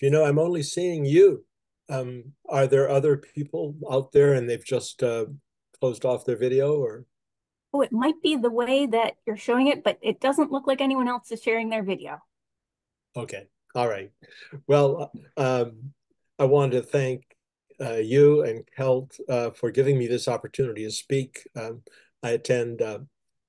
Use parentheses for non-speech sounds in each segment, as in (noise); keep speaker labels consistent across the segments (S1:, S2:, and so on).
S1: You know, I'm only seeing you. Um, are there other people out there and they've just uh, closed off their video or?
S2: Oh, it might be the way that you're showing it, but it doesn't look like anyone else is sharing their video.
S1: Okay. All right. Well, um, I wanted to thank uh, you and Kelt uh, for giving me this opportunity to speak. Um, I attend uh,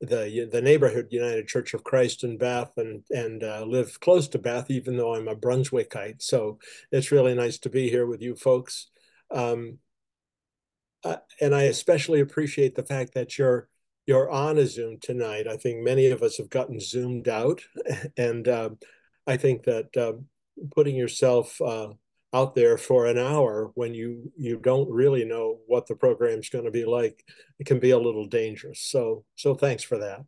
S1: the the neighborhood United Church of Christ in Bath and and uh, live close to Bath, even though I'm a Brunswickite. So it's really nice to be here with you folks. Um, uh, and I especially appreciate the fact that you're you're on a Zoom tonight. I think many of us have gotten zoomed out, (laughs) and uh, I think that um, putting yourself uh, out there for an hour when you you don't really know what the program's going to be like. It can be a little dangerous so so thanks for that.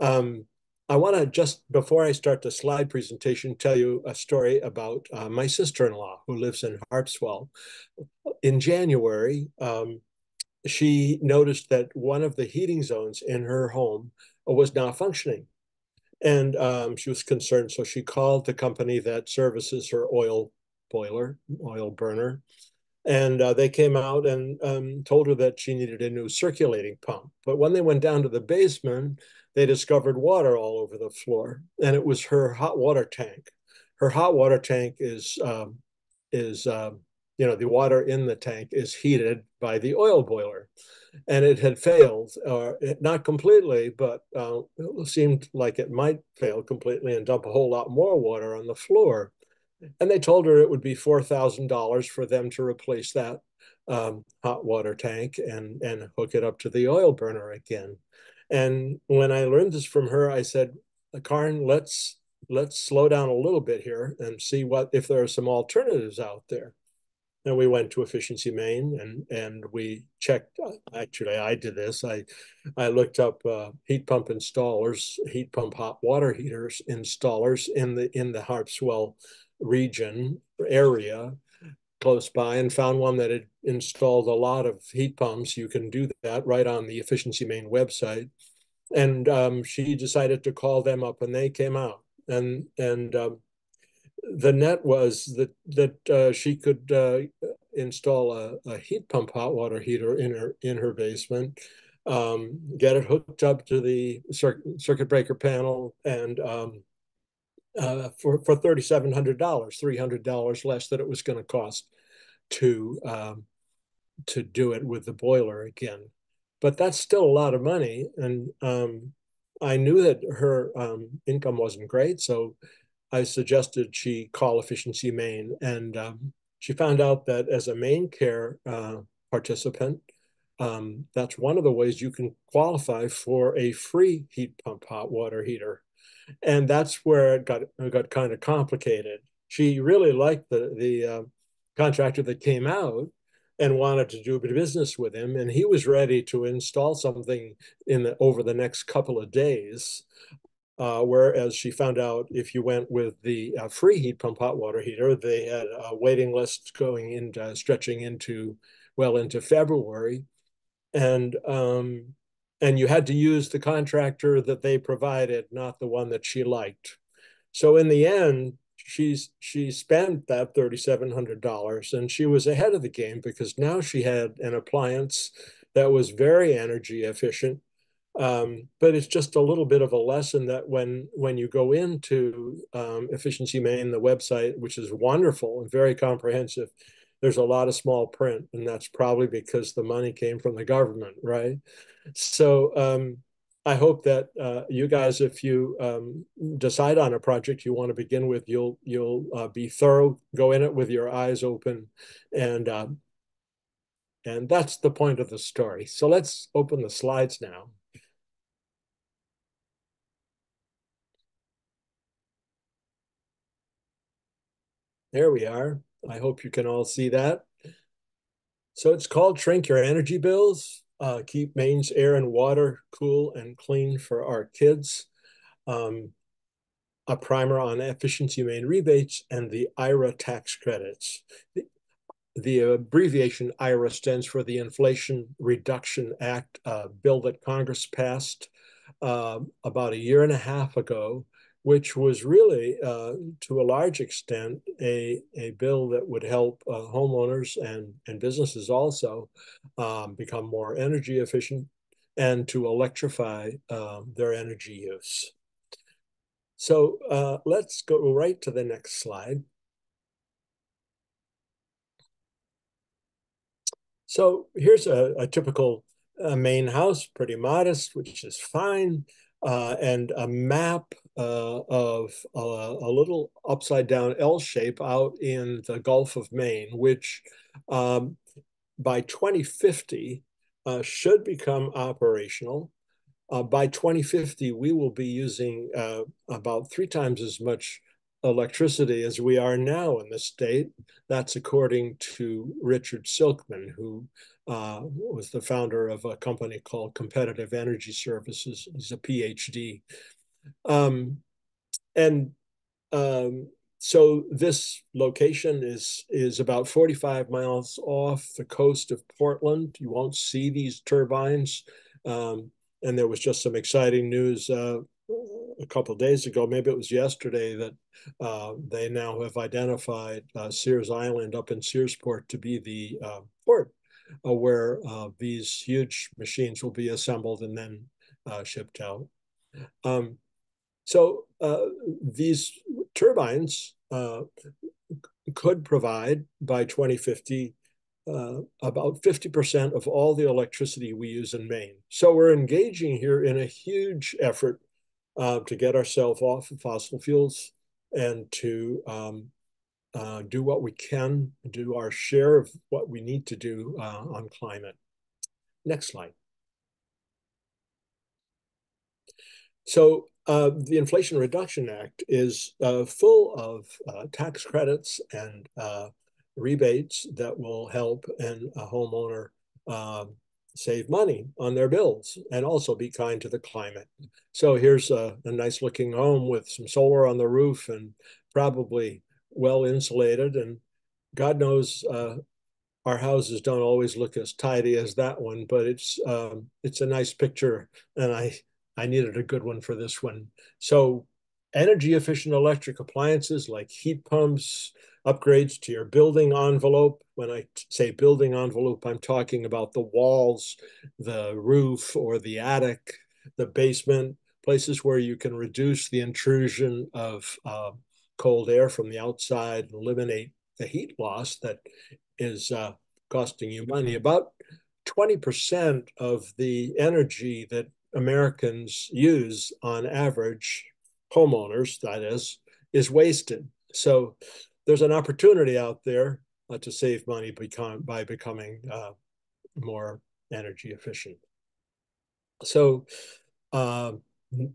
S1: Um, i want to just before i start the slide presentation tell you a story about uh, my sister-in-law who lives in harpswell in january um, she noticed that one of the heating zones in her home was not functioning and um, she was concerned so she called the company that services her oil boiler, oil burner. And uh, they came out and um, told her that she needed a new circulating pump. But when they went down to the basement, they discovered water all over the floor, and it was her hot water tank. Her hot water tank is um, is uh, you know the water in the tank is heated by the oil boiler, and it had failed, or uh, not completely, but uh, it seemed like it might fail completely and dump a whole lot more water on the floor. And they told her it would be $4,000 for them to replace that um, hot water tank and, and hook it up to the oil burner again. And when I learned this from her, I said, Karin, let's let's slow down a little bit here and see what if there are some alternatives out there. And we went to Efficiency Maine and and we checked. Actually, I did this. I I looked up uh, heat pump installers, heat pump hot water heaters installers in the in the Harpswell region area close by and found one that had installed a lot of heat pumps. You can do that right on the Efficiency Maine website. And um, she decided to call them up and they came out. And, and um, the net was that, that uh, she could uh, install a, a, heat pump hot water heater in her, in her basement, um, get it hooked up to the cir circuit breaker panel and um, uh, for for thirty seven hundred dollars, three hundred dollars less than it was going to cost to um, to do it with the boiler again. But that's still a lot of money, and um, I knew that her um, income wasn't great, so I suggested she call Efficiency Maine, and um, she found out that as a MaineCare uh, participant, um, that's one of the ways you can qualify for a free heat pump hot water heater and that's where it got it got kind of complicated. She really liked the the uh, contractor that came out and wanted to do business with him, and he was ready to install something in the over the next couple of days. Uh, whereas she found out if you went with the uh, free heat pump hot water heater, they had a waiting list going into stretching into well into February, and um, and you had to use the contractor that they provided, not the one that she liked. So in the end, she's she spent that $3,700 and she was ahead of the game because now she had an appliance that was very energy efficient. Um, but it's just a little bit of a lesson that when when you go into um, Efficiency Maine, the website, which is wonderful and very comprehensive, there's a lot of small print, and that's probably because the money came from the government, right? So um, I hope that uh, you guys, if you um, decide on a project you want to begin with, you'll you'll uh, be thorough, go in it with your eyes open, and um, and that's the point of the story. So let's open the slides now. There we are. I hope you can all see that. So it's called Shrink Your Energy Bills, uh, Keep Maine's Air and Water Cool and Clean for Our Kids, um, a primer on efficiency Maine rebates, and the IRA tax credits. The, the abbreviation IRA stands for the Inflation Reduction Act, uh, bill that Congress passed uh, about a year and a half ago which was really, uh, to a large extent, a, a bill that would help uh, homeowners and, and businesses also um, become more energy efficient and to electrify um, their energy use. So uh, let's go right to the next slide. So here's a, a typical uh, Maine house, pretty modest, which is fine uh, and a map uh, of a, a, little upside down L shape out in the Gulf of Maine, which um, by 2050 uh, should become operational. Uh, by 2050, we will be using uh, about three times as much electricity as we are now in the state. That's according to Richard Silkman, who uh, was the founder of a company called Competitive Energy Services. He's a PhD. Um, and um, so this location is is about 45 miles off the coast of Portland. You won't see these turbines. Um, and there was just some exciting news uh, a couple days ago, maybe it was yesterday, that uh, they now have identified uh, Sears Island up in Searsport to be the uh, port uh, where uh, these huge machines will be assembled and then shipped out. Um, so these turbines could provide by 2050 uh, about 50% of all the electricity we use in Maine. So we're engaging here in a huge effort uh, to get ourselves off of fossil fuels and to um, uh, do what we can, do our share of what we need to do uh, on climate. Next slide. So uh, the Inflation Reduction Act is uh, full of uh, tax credits and uh, rebates that will help an, a homeowner um, save money on their bills and also be kind to the climate. So here's a, a nice looking home with some solar on the roof and probably well insulated. And God knows uh, our houses don't always look as tidy as that one, but it's um, it's a nice picture, and I I needed a good one for this one. So energy efficient electric appliances like heat pumps, upgrades to your building envelope. When I say building envelope, I'm talking about the walls, the roof, or the attic, the basement, places where you can reduce the intrusion of uh, cold air from the outside, and eliminate the heat loss that is uh, costing you money. About 20% of the energy that Americans use on average, homeowners, that is, is wasted. So there's an opportunity out there uh, to save money become, by becoming uh, more energy efficient. So uh,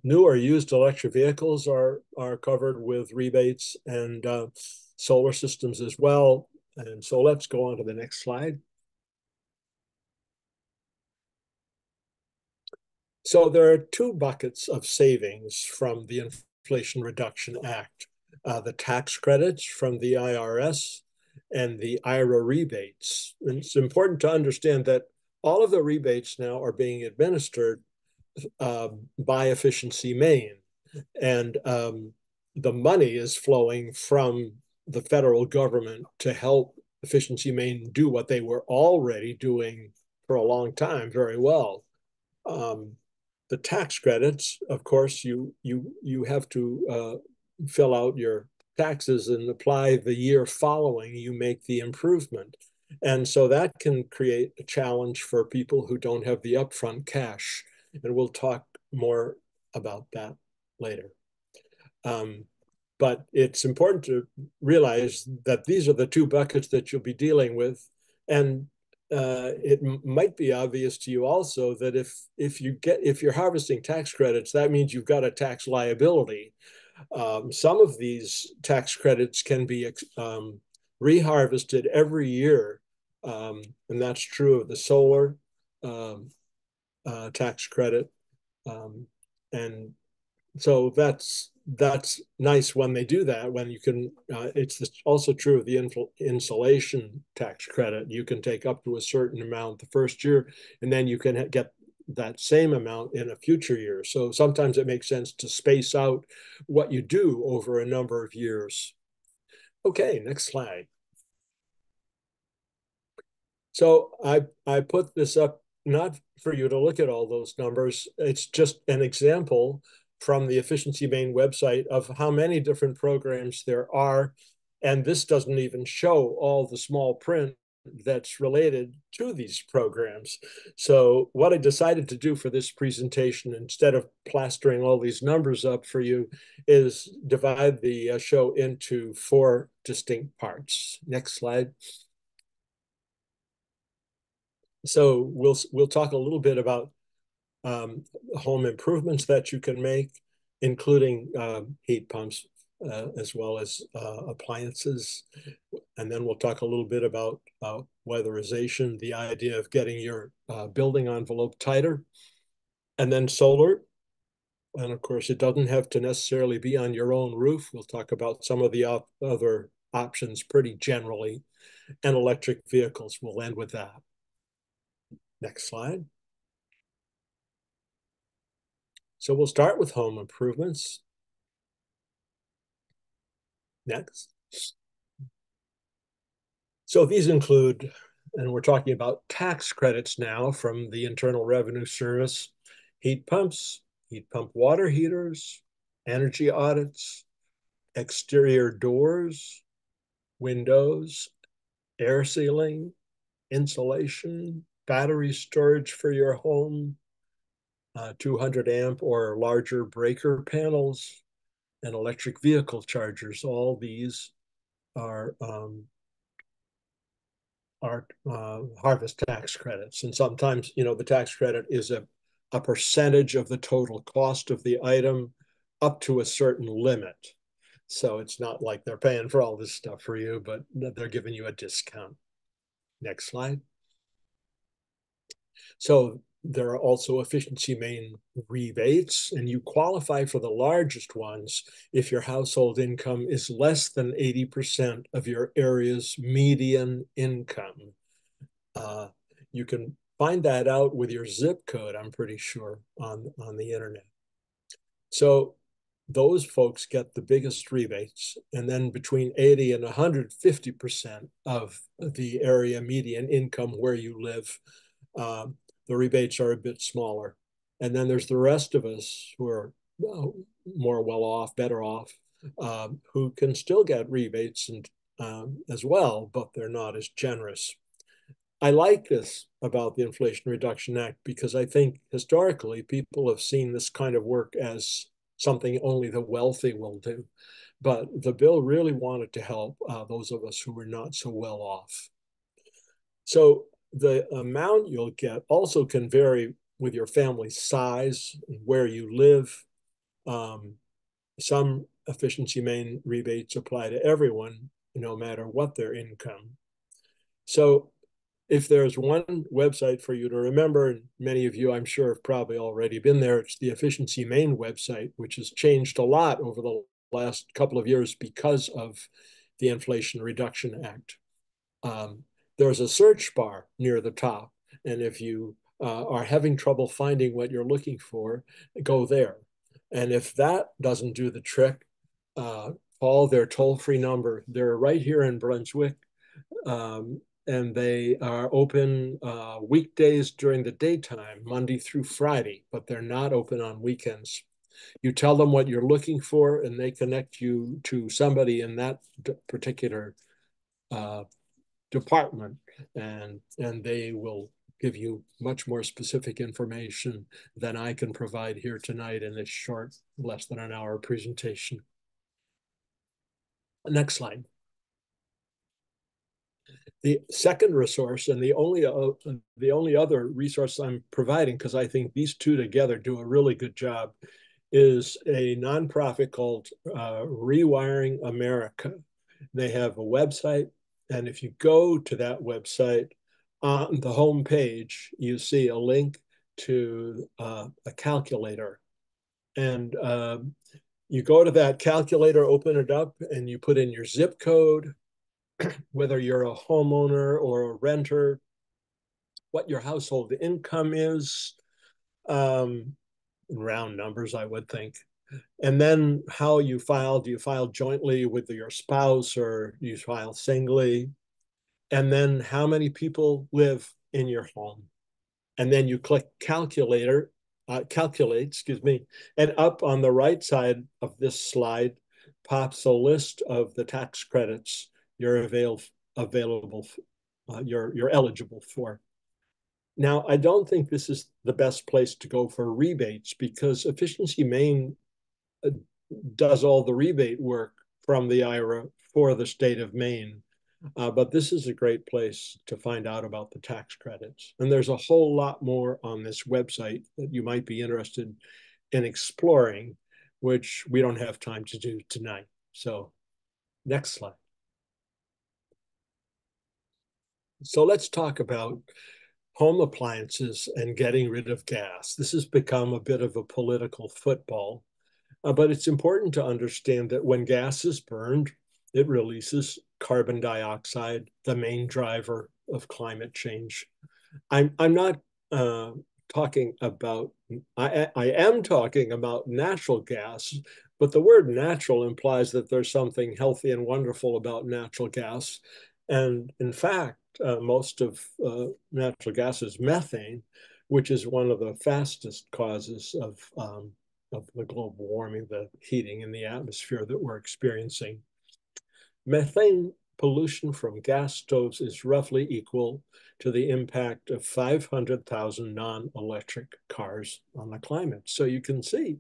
S1: new or used electric vehicles are, are covered with rebates and uh, solar systems as well. And so let's go on to the next slide. So there are two buckets of savings from the Inflation Reduction Act uh, the tax credits from the IRS and the IRA rebates. And it's important to understand that all of the rebates now are being administered uh, by Efficiency Maine. And um, the money is flowing from the federal government to help Efficiency Maine do what they were already doing for a long time very well. Um, the tax credits, of course, you you you have to uh, fill out your taxes and apply the year following you make the improvement. And so that can create a challenge for people who don't have the upfront cash. And we'll talk more about that later. Um, but it's important to realize that these are the two buckets that you'll be dealing with. And uh, it might be obvious to you also that if if you get if you're harvesting tax credits, that means you've got a tax liability. Um, some of these tax credits can be um, reharvested every year, um, and that's true of the solar um, uh, tax credit. Um, and so that's that's nice when they do that. When you can, uh, it's also true of the insulation tax credit. You can take up to a certain amount the first year, and then you can get that same amount in a future year. So sometimes it makes sense to space out what you do over a number of years. Okay, next slide. So I, I put this up not for you to look at all those numbers. It's just an example from the Efficiency Maine website of how many different programs there are. And this doesn't even show all the small print that's related to these programs. So what I decided to do for this presentation, instead of plastering all these numbers up for you, is divide the uh, show into four distinct parts. Next slide. So we'll we'll talk a little bit about um, home improvements that you can make, including uh, heat pumps, uh, as well as uh, appliances. And then we'll talk a little bit about uh, weatherization, the idea of getting your uh, building envelope tighter, and then solar. And of course, it doesn't have to necessarily be on your own roof. We'll talk about some of the other options pretty generally, and electric vehicles. We'll end with that. Next slide. So we'll start with home improvements. Next. So these include, and we're talking about tax credits now from the Internal Revenue Service, heat pumps, heat pump water heaters, energy audits, exterior doors, windows, air sealing, insulation, battery storage for your home, uh, 200 amp or larger breaker panels, and electric vehicle chargers. All these are um, are uh, harvest tax credits, and sometimes you know the tax credit is a a percentage of the total cost of the item up to a certain limit. So it's not like they're paying for all this stuff for you, but they're giving you a discount. Next slide. So there are also Efficiency Maine rebates, and you qualify for the largest ones if your household income is less than 80% of your area's median income. Uh, you can find that out with your zip code, I'm pretty sure, on, on the internet. So those folks get the biggest rebates. And then between 80 and 150% of the area median income where you live um, the rebates are a bit smaller. And then there's the rest of us who are more well off, better off, um, who can still get rebates and um, as well, but they're not as generous. I like this about the Inflation Reduction Act because I think historically people have seen this kind of work as something only the wealthy will do. But the bill really wanted to help uh, those of us who were not so well off. So the amount you'll get also can vary with your family size, where you live. Um, some Efficiency Maine rebates apply to everyone, no matter what their income. So if there's one website for you to remember, and many of you I'm sure have probably already been there, it's the Efficiency Maine website, which has changed a lot over the last couple of years because of the Inflation Reduction Act. Um, there's a search bar near the top. And if you uh, are having trouble finding what you're looking for, go there. And if that doesn't do the trick, uh, call their toll free number. They're right here in Brunswick. Um, and they are open uh, weekdays during the daytime, Monday through Friday, but they're not open on weekends. You tell them what you're looking for, and they connect you to somebody in that particular uh, department and and they will give you much more specific information than I can provide here tonight in this short, less than an hour presentation. Next slide. The second resource and the only uh, the only other resource I'm providing, because I think these two together do a really good job, is a nonprofit called uh, Rewiring America. They have a website and if you go to that website, on the home page, you see a link to uh, a calculator. And um, you go to that calculator, open it up, and you put in your zip code, (clears throat) whether you're a homeowner or a renter, what your household income is, um, round numbers, I would think. And then how you file, do you file jointly with your spouse or you file singly? And then how many people live in your home? And then you click calculator, uh, calculate, excuse me, and up on the right side of this slide pops a list of the tax credits you're avail available, uh, you're, you're eligible for. Now, I don't think this is the best place to go for rebates because Efficiency Maine uh, does all the rebate work from the IRA for the state of Maine. Uh, but this is a great place to find out about the tax credits. And there's a whole lot more on this website that you might be interested in exploring, which we don't have time to do tonight. So next slide. So let's talk about home appliances and getting rid of gas. This has become a bit of a political football, uh, but it's important to understand that when gas is burned, it releases carbon dioxide, the main driver of climate change. I'm, I'm not uh, talking about, I, I am talking about natural gas, but the word natural implies that there's something healthy and wonderful about natural gas. And in fact, uh, most of uh, natural gas is methane, which is one of the fastest causes of, um, of the global warming, the heating in the atmosphere that we're experiencing. Methane pollution from gas stoves is roughly equal to the impact of 500,000 non-electric cars on the climate. So you can see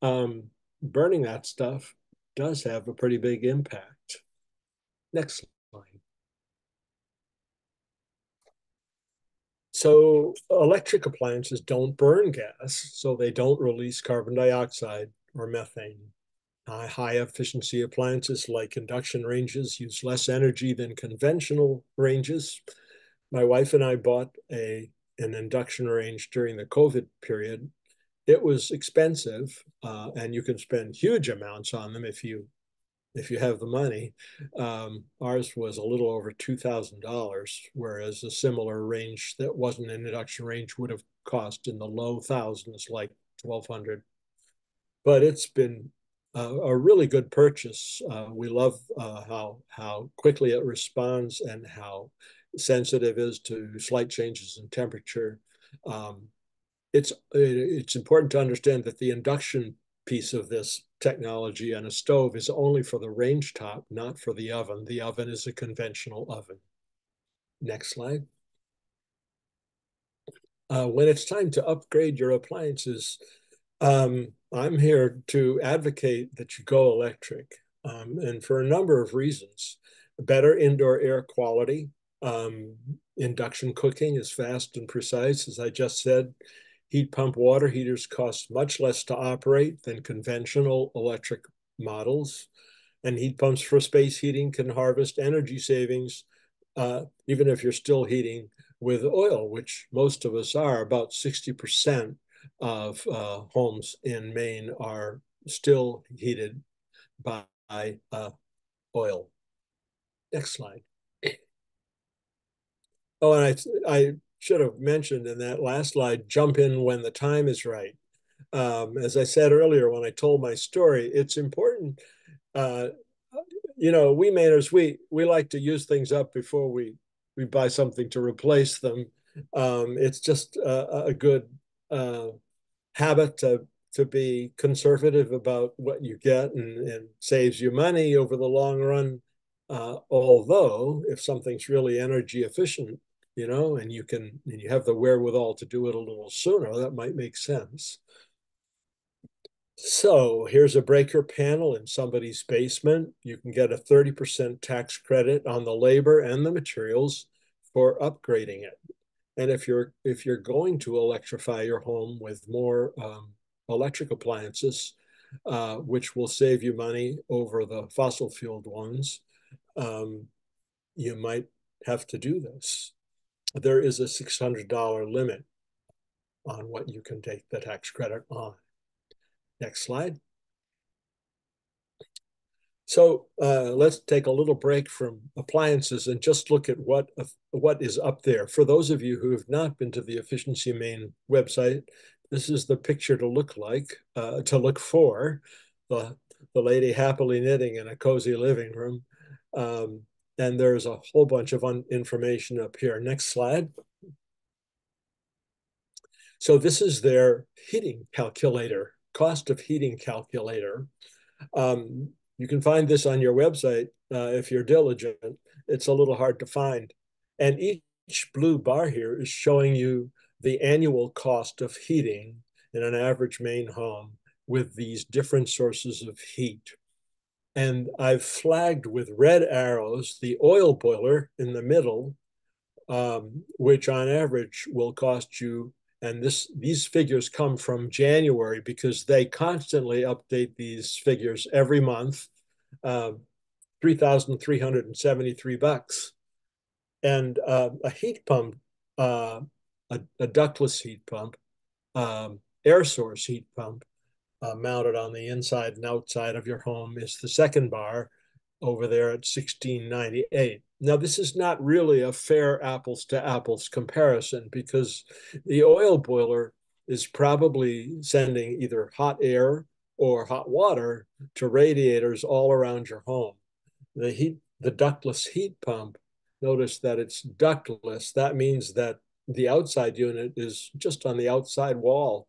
S1: um, burning that stuff does have a pretty big impact. Next So electric appliances don't burn gas, so they don't release carbon dioxide or methane. Uh, high efficiency appliances like induction ranges use less energy than conventional ranges. My wife and I bought a an induction range during the COVID period. It was expensive, uh, and you can spend huge amounts on them if you if you have the money. Um, ours was a little over $2,000, whereas a similar range that wasn't an induction range would have cost in the low thousands, like 1200 But it's been a, a really good purchase. Uh, we love uh, how, how quickly it responds and how sensitive is to slight changes in temperature. Um, it's, it's important to understand that the induction piece of this technology on a stove is only for the range top, not for the oven. The oven is a conventional oven. Next slide. Uh, when it's time to upgrade your appliances, um, I'm here to advocate that you go electric, um, and for a number of reasons. Better indoor air quality, um, induction cooking is fast and precise, as I just said. Heat pump water heaters cost much less to operate than conventional electric models. And heat pumps for space heating can harvest energy savings, uh, even if you're still heating with oil, which most of us are. About 60% of uh, homes in Maine are still heated by uh, oil. Next slide. Oh, and I, I should have mentioned in that last slide, jump in when the time is right. Um, as I said earlier, when I told my story, it's important. Uh, you know, we Mainers, we we like to use things up before we we buy something to replace them. Um, it's just a, a good uh, habit to to be conservative about what you get and, and saves you money over the long run. Uh, although if something's really energy efficient, you know, and you can and you have the wherewithal to do it a little sooner, that might make sense. So here's a breaker panel in somebody's basement. You can get a 30% tax credit on the labor and the materials for upgrading it. And if you're if you're going to electrify your home with more um, electric appliances, uh, which will save you money over the fossil fueled ones, um, you might have to do this there is a $600 limit on what you can take the tax credit on. Next slide. So uh, let's take a little break from appliances and just look at what what is up there. For those of you who have not been to the Efficiency Maine website, this is the picture to look like, uh, to look for. The, the lady happily knitting in a cozy living room. Um, and there's a whole bunch of information up here. Next slide. So this is their heating calculator, cost of heating calculator. Um, you can find this on your website uh, if you're diligent. It's a little hard to find. And each blue bar here is showing you the annual cost of heating in an average Maine home with these different sources of heat. And I've flagged with red arrows the oil boiler in the middle, um, which on average will cost you, and this these figures come from January because they constantly update these figures every month, um, 3,373 bucks. And uh, a heat pump, uh, a, a, ductless heat pump, um, air source heat pump uh, mounted on the inside and outside of your home is the second bar over there at 1698. Now, this is not really a fair apples to apples comparison because the oil boiler is probably sending either hot air or hot water to radiators all around your home. The heat, the ductless heat pump, notice that it's ductless. That means that the outside unit is just on the outside wall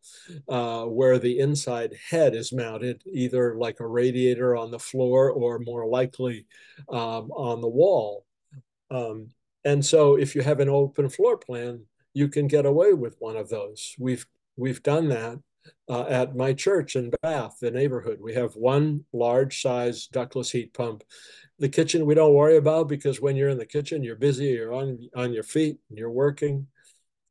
S1: uh, where the inside head is mounted, either like a radiator on the floor or more likely um, on the wall. Um, and so if you have an open floor plan, you can get away with one of those. We've, we've done that uh, at my church in Bath, the neighborhood. We have one large size ductless heat pump. The kitchen we don't worry about because when you're in the kitchen, you're busy, you're on, on your feet, and you're working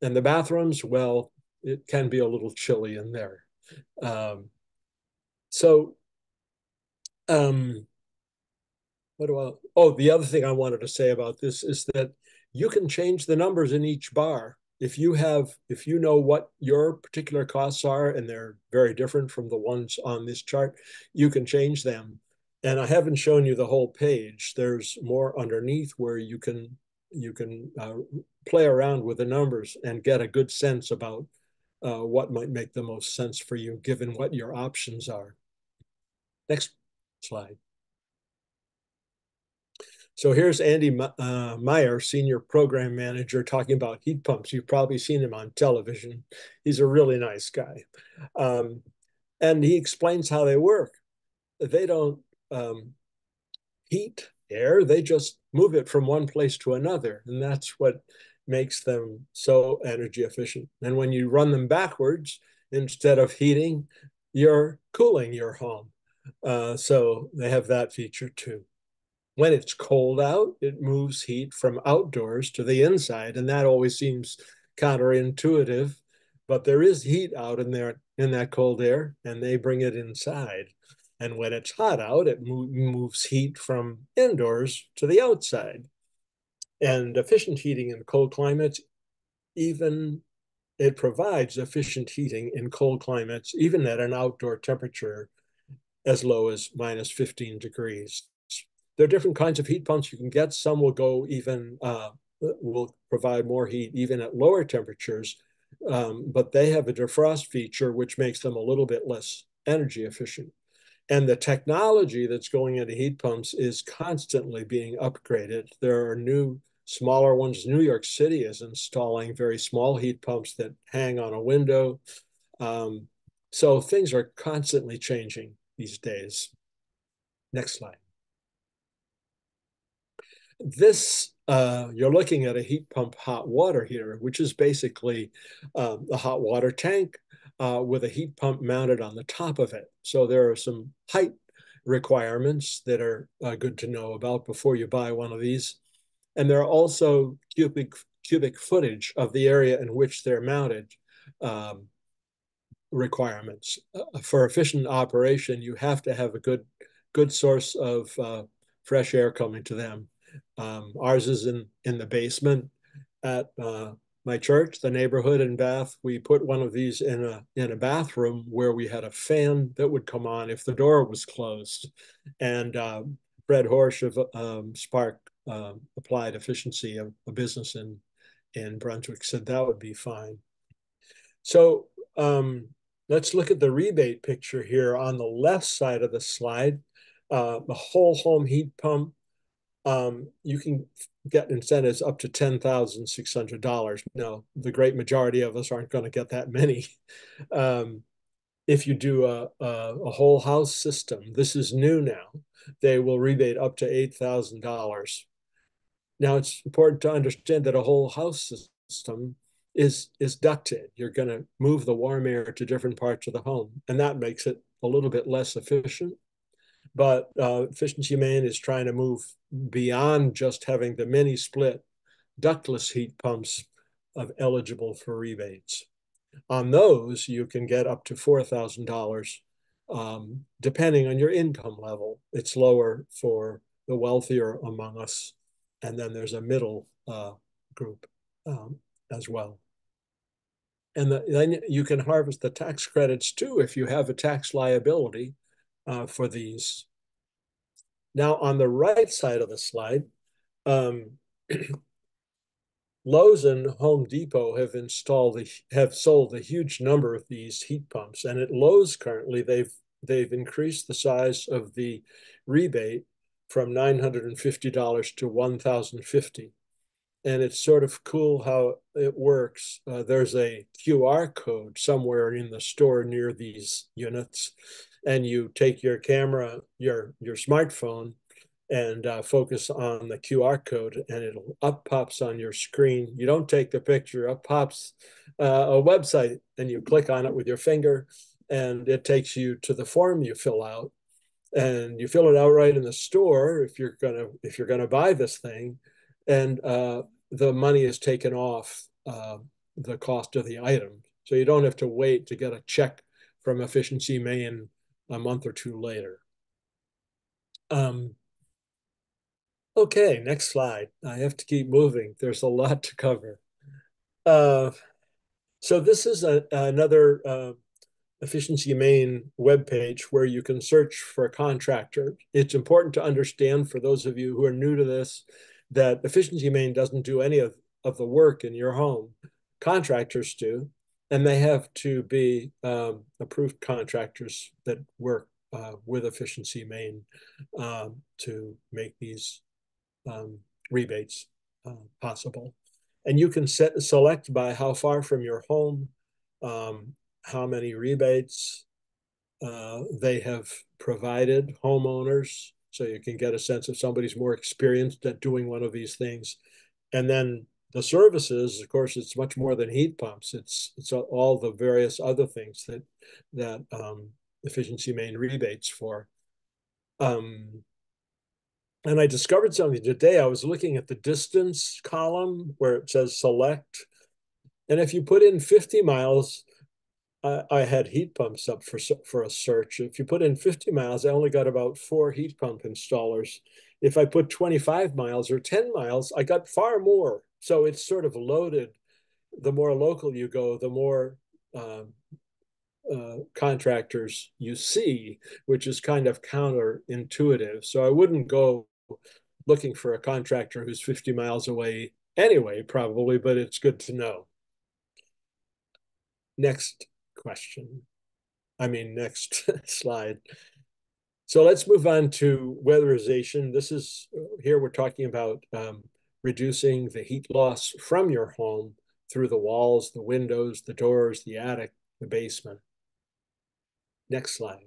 S1: and the bathrooms, well, it can be a little chilly in there. Um, so, um, what do I, oh, the other thing I wanted to say about this is that you can change the numbers in each bar. If you have, if you know what your particular costs are and they're very different from the ones on this chart, you can change them. And I haven't shown you the whole page. There's more underneath where you can you can uh, play around with the numbers and get a good sense about uh, what might make the most sense for you given what your options are. Next slide. So here's Andy uh, Meyer, Senior Program Manager, talking about heat pumps. You've probably seen him on television. He's a really nice guy. Um, and he explains how they work. They don't um, heat air, they just move it from one place to another. And that's what makes them so energy efficient. And when you run them backwards, instead of heating, you're cooling your home. Uh, so they have that feature too. When it's cold out, it moves heat from outdoors to the inside, and that always seems counterintuitive. But there is heat out in there in that cold air, and they bring it inside. And when it's hot out, it mo moves heat from indoors to the outside. And efficient heating in cold climates, even it provides efficient heating in cold climates, even at an outdoor temperature as low as minus 15 degrees. There are different kinds of heat pumps you can get. Some will go even, uh, will provide more heat even at lower temperatures, um, but they have a defrost feature which makes them a little bit less energy efficient. And the technology that's going into heat pumps is constantly being upgraded. There are new, smaller ones. New York City is installing very small heat pumps that hang on a window. Um, so things are constantly changing these days. Next slide. This, uh, you're looking at a heat pump hot water heater, which is basically um, a hot water tank uh, with a heat pump mounted on the top of it. So there are some height requirements that are uh, good to know about before you buy one of these. And there are also cubic, cubic footage of the area in which they're mounted um, requirements. Uh, for efficient operation, you have to have a good, good source of uh, fresh air coming to them. Um, ours is in, in the basement at uh, my church, the neighborhood in Bath, we put one of these in a in a bathroom where we had a fan that would come on if the door was closed. And uh, Fred Horch of um, Spark uh, Applied Efficiency, a, a, business in in Brunswick, said that would be fine. So Um, let's look at the rebate picture here on the left side of the slide. Uh, the whole home heat pump, um, you can get incentives up to $10,600. Now, the great majority of us aren't going to get that many. (laughs) Um, if you do a, a, a, whole house system, this is new now, they will rebate up to $8,000. Now, it's important to understand that a whole house system is, is ducted. You're going to move the warm air to different parts of the home, and that makes it a little bit less efficient. But uh, Efficiency Maine is trying to move beyond just having the mini split ductless heat pumps of eligible for rebates. On those, you can get up to $4,000 um, depending on your income level. It's lower for the wealthier among us. And then there's a middle uh, group um, as well. And the, then you can harvest the tax credits too if you have a tax liability uh, for these. Now, on the right side of the slide, um, (clears throat) Lowe's and Home Depot have installed the, have sold a huge number of these heat pumps, and at Lowe's currently they've they've increased the size of the rebate from nine hundred and fifty dollars to one thousand fifty, and it's sort of cool how it works. Uh, there's a QR code somewhere in the store near these units, and you take your camera, your your smartphone, and uh, focus on the QR code, and it'll up pops on your screen. You don't take the picture, up pops uh, a website, and you click on it with your finger, and it takes you to the form you fill out, and you fill it out right in the store if you're gonna if you're gonna buy this thing, and uh, the money is taken off uh, the cost of the item, so you don't have to wait to get a check from Efficiency Maine a month or two later. Um, Okay, next slide. I have to keep moving. There's a lot to cover. Uh, so this is a, another uh, Efficiency Maine webpage where you can search for a contractor. It's important to understand for those of you who are new to this that Efficiency Maine doesn't do any of, of the work in your home. Contractors do, and they have to be um, approved contractors that work uh, with Efficiency Maine um, to make these um, rebates uh, possible. And you can set, select by how far from your home, um, how many rebates uh, they have provided homeowners. So you can get a sense if somebody's more experienced at doing one of these things. And then the services, of course, it's much more than heat pumps. It's it's all the various other things that that um, Efficiency Maine rebates for. Um, and I discovered something today. I was looking at the distance column where it says select. And if you put in 50 miles, I, I had heat pumps up for, for a search. If you put in 50 miles, I only got about four heat pump installers. If I put 25 miles or 10 miles, I got far more. So it's sort of loaded. The more local you go, the more um, uh, contractors you see, which is kind of counterintuitive. So I wouldn't go looking for a contractor who's 50 miles away anyway, probably, but it's good to know. Next question. I mean, next (laughs) slide. So let's move on to weatherization. This is, here we're talking about um, reducing the heat loss from your home through the walls, the windows, the doors, the attic, the basement. Next slide.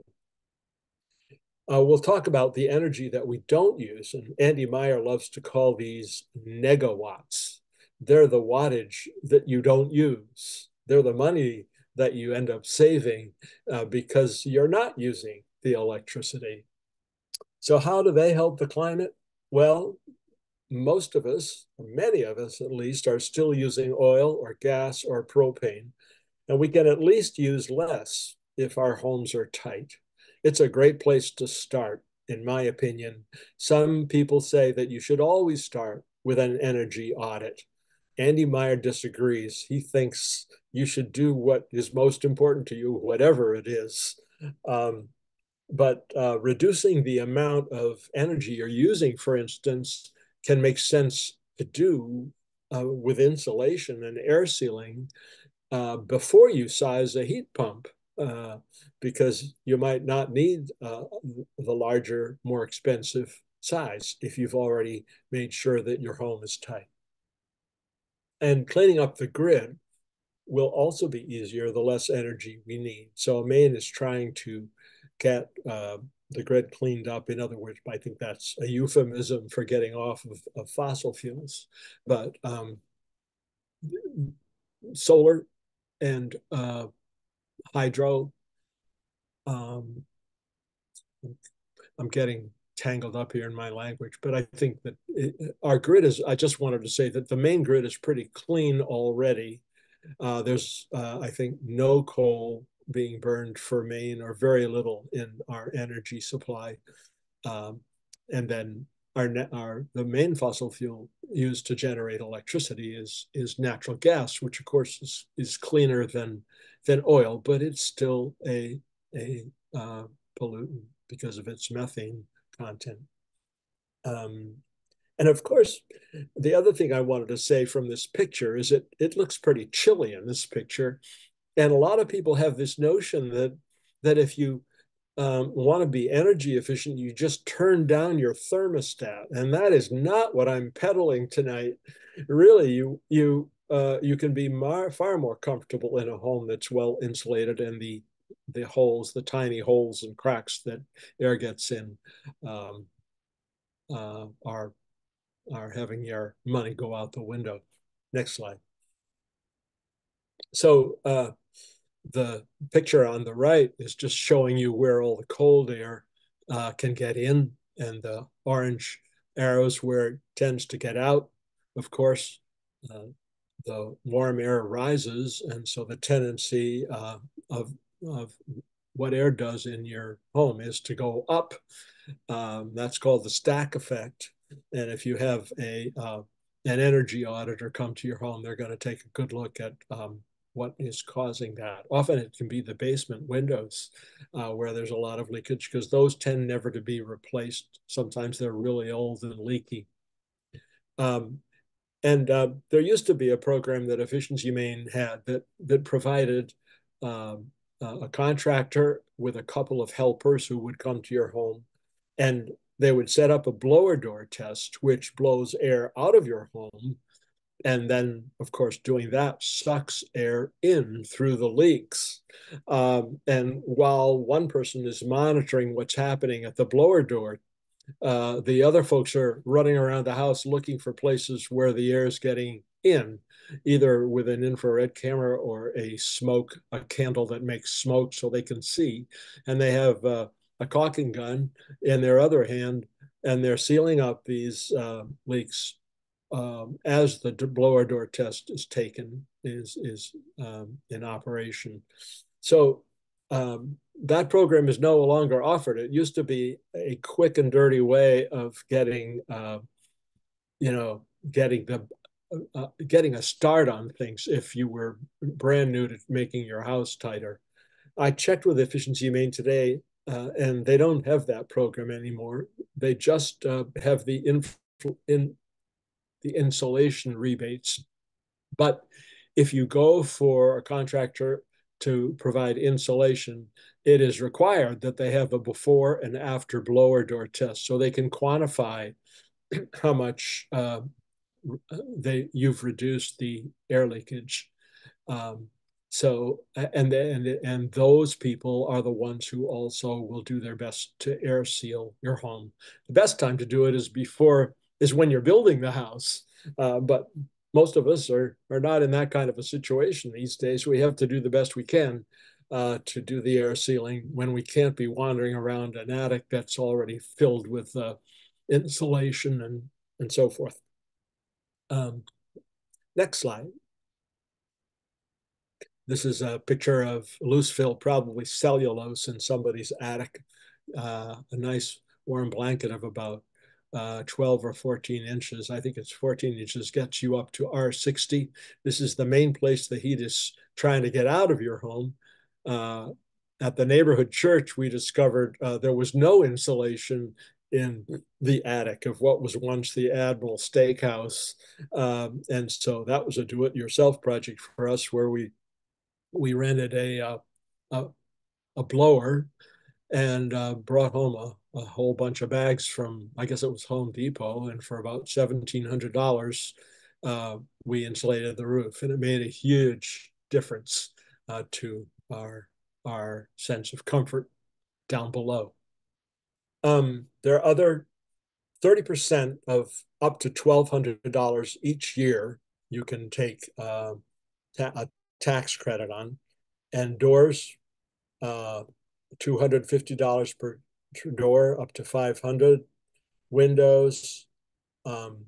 S1: Uh, we'll talk about the energy that we don't use. And Andy Meyer loves to call these negawatts. They're the wattage that you don't use. They're the money that you end up saving uh, because you're not using the electricity. So, how do they help the climate? Well, most of us, many of us at least, are still using oil or gas or propane. And we can at least use less if our homes are tight it's a great place to start, in my opinion. Some people say that you should always start with an energy audit. Andy Meyer disagrees. He thinks you should do what is most important to you, whatever it is. Um, but uh, reducing the amount of energy you're using, for instance, can make sense to do uh, with insulation and air sealing uh, before you size a heat pump uh, because you might not need uh, the larger, more expensive size if you've already made sure that your home is tight. And cleaning up the grid will also be easier the less energy we need. So Maine is trying to get uh, the grid cleaned up. In other words, I think that's a euphemism for getting off of, of fossil fuels. But um, solar and uh, hydro, um, I'm getting tangled up here in my language, but I think that it, our grid is, I just wanted to say that the Maine grid is pretty clean already. Uh, there's, uh, I think, no coal being burned for Maine or very little in our energy supply. Um, and then our, our the main fossil fuel used to generate electricity is is natural gas, which of course is is cleaner than than oil, but it's still a a uh, pollutant because of its methane content. Um, and of course, the other thing I wanted to say from this picture is it it looks pretty chilly in this picture, and a lot of people have this notion that that if you um, want to be energy efficient, you just turn down your thermostat, and that is not what I'm peddling tonight. Really, you you uh, you can be mar- far more comfortable in a home that's well insulated, and the the holes, the tiny holes and cracks that air gets in, um, uh, are are having your money go out the window. Next slide. So uh, the picture on the right is just showing you where all the cold air uh, can get in, and the orange arrows where it tends to get out. Of course, uh, the warm air rises, and so the tendency uh, of of what air does in your home is to go up. Um, that's called the stack effect. And if you have a uh, an energy auditor come to your home, they're going to take a good look at um, what is causing that. Often it can be the basement windows uh, where there's a lot of leakage because those tend never to be replaced. Sometimes they're really old and leaky. Um, and uh, there used to be a program that Efficiency Maine had that that provided um, a contractor with a couple of helpers who would come to your home and they would set up a blower door test, which blows air out of your home and then of course doing that sucks air in through the leaks. Um, and while one person is monitoring what's happening at the blower door uh, the other folks are running around the house looking for places where the air is getting in either with an infrared camera or a smoke a candle that makes smoke so they can see. And they have uh, a caulking gun in their other hand and they're sealing up these uh, leaks um, as the blower door test is taken is is um, in operation. So um, that program is no longer offered. It used to be a quick and dirty way of getting, uh, you know, getting the uh, uh, getting a start on things if you were brand new to making your house tighter. I checked with Efficiency Maine today, uh, and they don't have that program anymore. They just uh, have the in, in the insulation rebates. But if you go for a contractor to provide insulation, it is required that they have a before and after blower door test so they can quantify (clears throat) how much uh, they you've reduced the air leakage. Um, so and and and those people are the ones who also will do their best to air seal your home. The best time to do it is before is when you're building the house. Uh, but most of us are are not in that kind of a situation these days. We have to do the best we can uh, to do the air sealing when we can't be wandering around an attic that's already filled with uh, insulation and and so forth. Um, next slide. This is a picture of loose fill, probably cellulose in somebody's attic. Uh, a nice warm blanket of about uh, 12 or 14 inches. I think it's 14 inches gets you up to R60. This is the main place the heat is trying to get out of your home. Uh, at the neighborhood church, we discovered uh, there was no insulation in the attic of what was once the Admiral Steakhouse. Um, and so that was a do it yourself project for us where we we rented a uh, a, a blower and uh, brought home a, a, whole bunch of bags from I guess it was Home Depot, and for about seventeen hundred dollars, uh, we insulated the roof, and it made a huge difference uh, to our our sense of comfort down below. Um, there are other 30% of up to $1,200 each year you can take uh, ta a tax credit on. And doors, uh, $250 per door, up to 500 Windows, um,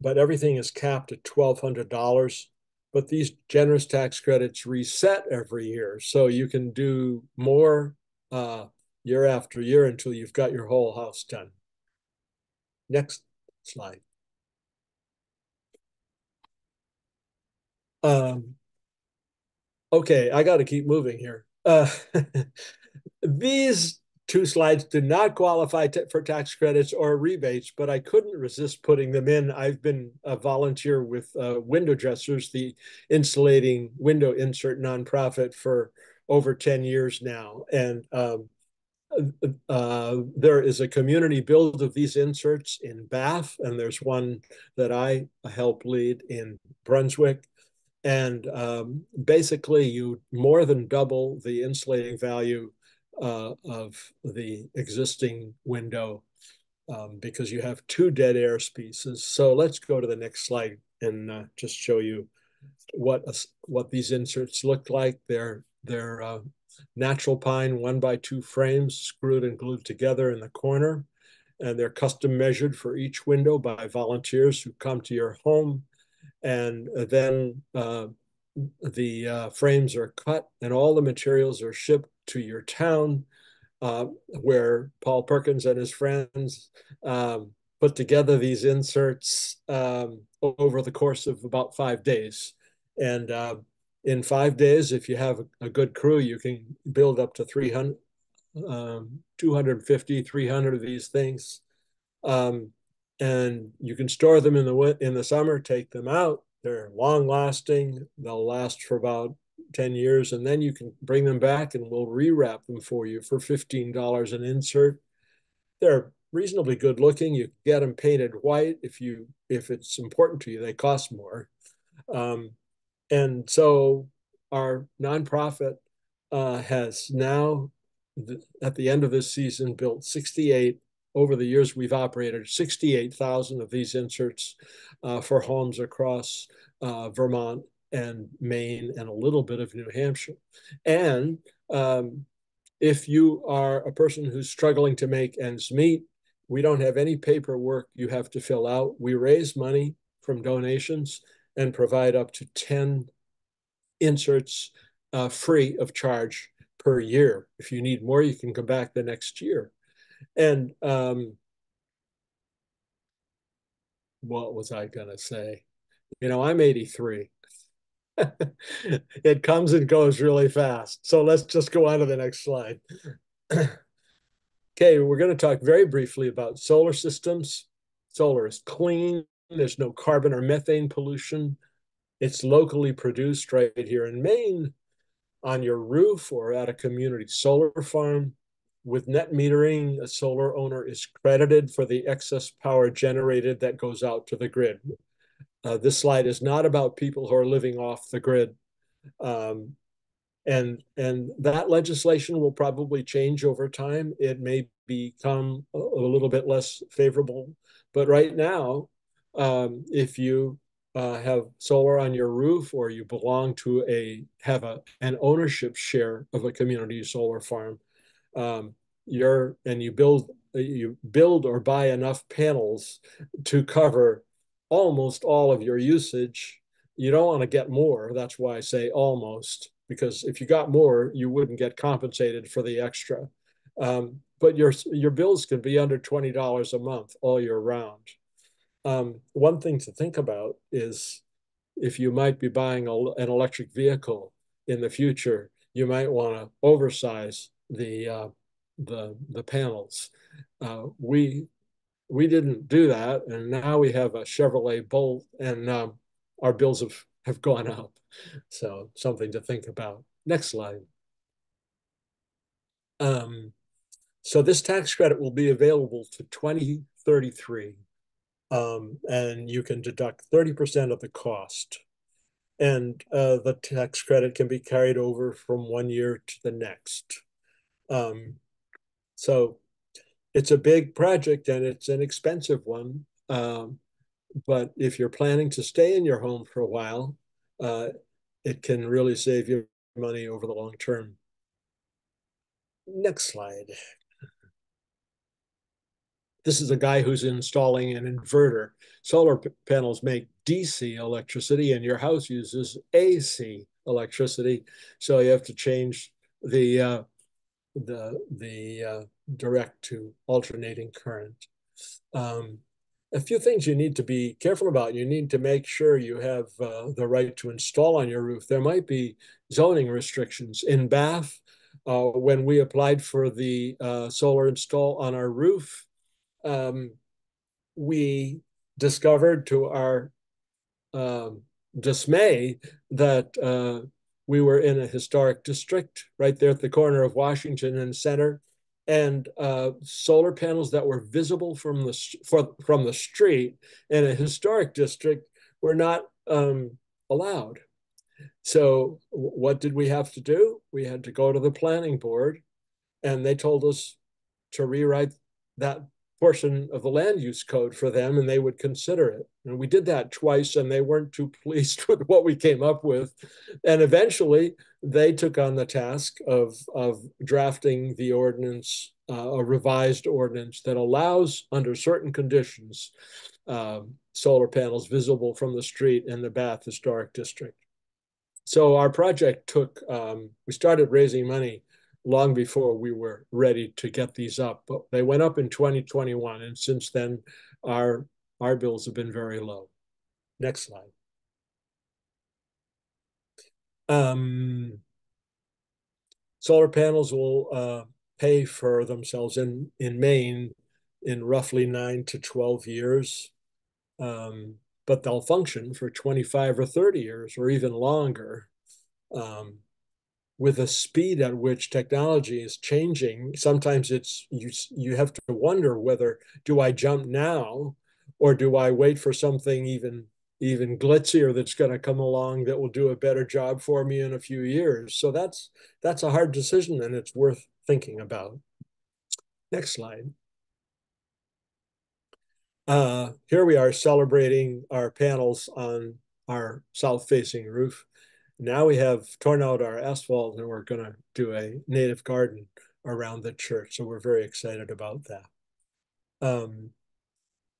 S1: but everything is capped at $1,200. But these generous tax credits reset every year. So you can do more uh, year after year until you've got your whole house done. Next slide. Um, okay, I got to keep moving here. Uh, (laughs) these two slides do not qualify for tax credits or rebates, but I couldn't resist putting them in. I've been a volunteer with uh, WindowDressers, the insulating window insert nonprofit, for over 10 years now. And um, uh, there is a community build of these inserts in Bath, and there's one that I help lead in Brunswick. And um, basically, you more than double the insulating value uh, of the existing window um, because you have two dead air pieces. So let's go to the next slide and uh, just show you what what these inserts look like. They're they're uh, natural pine one by two frames screwed and glued together in the corner. And they're custom measured for each window by volunteers who come to your home. And then uh, the uh, frames are cut and all the materials are shipped to your town uh, where Paul Perkins and his friends um, put together these inserts um, over the course of about five days. And uh, in five days, if you have a, good crew, you can build up to 300, um, 250, 300 of these things. Um, and you can store them in the in the summer, take them out. They're long lasting. They'll last for about 10 years, and then you can bring them back and we'll rewrap them for you for $15 an insert. They're reasonably good looking. You get them painted white if you if it's important to you. They cost more. Um, and so our nonprofit uh, has now, at the end of this season, built 68 over the years we've operated 68,000 of these inserts uh, for homes across uh, Vermont and Maine and a little bit of New Hampshire. And um, if you are a person who's struggling to make ends meet, we don't have any paperwork you have to fill out. We raise money from donations and provide up to 10 inserts uh, free of charge per year. If you need more, you can come back the next year. And um, what was I going to say? You know, I'm 83. (laughs) it comes and goes really fast. So let's just go on to the next slide. (clears throat) okay, we're going to talk very briefly about solar systems. Solar is clean, there's no carbon or methane pollution. It's locally produced right here in Maine on your roof or at a community solar farm. With net metering, a solar owner is credited for the excess power generated that goes out to the grid. Uh, this slide is not about people who are living off the grid. Um, and and that legislation will probably change over time. It may become a, a little bit less favorable, but right now, um, if you uh, have solar on your roof or you belong to a have a an ownership share of a community solar farm, um, you're and you build you build or buy enough panels to cover almost all of your usage. You don't want to get more. That's why I say almost, because if you got more, you wouldn't get compensated for the extra. Um, but your your bills can be under twenty dollars a month all year round. Um, one thing to think about is if you might be buying a, an electric vehicle in the future, you might want to oversize the uh, the the panels. Uh, we we didn't do that, and now we have a Chevrolet Bolt, and um, our bills have have gone up. So something to think about. next slide. Um, so this tax credit will be available to 2033, um, and you can deduct 30% of the cost. And uh, the tax credit can be carried over from one year to the next. Um, so it's a big project and it's an expensive one. Um, but if you're planning to stay in your home for a while, uh, it can really save you money over the long term. Next slide. This is a guy who's installing an inverter. Solar panels make DC electricity and your house uses AC electricity. So you have to change the uh, the the uh, direct to alternating current. Um, a few things you need to be careful about. You need to make sure you have uh, the right to install on your roof. There might be zoning restrictions. In Bath, uh, when we applied for the uh, solar install on our roof, um, we discovered to our um, dismay that uh, we were in a historic district right there at the corner of Washington and Center and uh, solar panels that were visible from the for, from the street in a historic district were not um, allowed. So what did we have to do? We had to go to the planning board, and they told us to rewrite that portion of the land use code for them and they would consider it. And we did that twice and they weren't too (laughs) pleased with what we came up with. And eventually they took on the task of, of drafting the ordinance, uh, a revised ordinance that allows, under certain conditions, uh, solar panels visible from the street in the Bath Historic District. So our project took, um, we started raising money long before we were ready to get these up. But they went up in 2021, and since then, our our bills have been very low. Next slide. Um, solar panels will uh, pay for themselves in in Maine in roughly nine to 12 years. Um, but they'll function for 25 or 30 years or even longer. Um, with the speed at which technology is changing, sometimes it's you you have to wonder whether do I jump now or do I wait for something even even glitzier that's going to come along that will do a better job for me in a few years. So that's that's a hard decision and it's worth thinking about. Next slide. Uh, here we are celebrating our panels on our south facing roof. Now we have torn out our asphalt and we're going to do a native garden around the church. So we're very excited about that. Um,